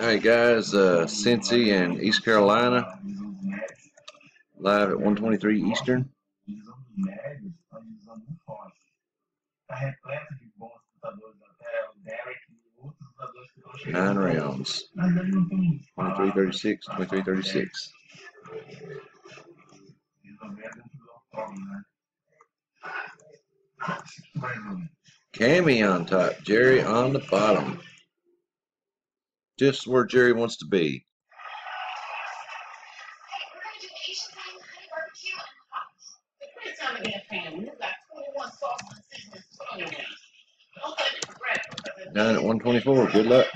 Alright guys, uh, Cincy and East Carolina live at 123 Eastern. Nine rounds. 2336, 2336. Cammy on top, Jerry on the bottom. Just where Jerry wants to be. Down at 124. Good luck.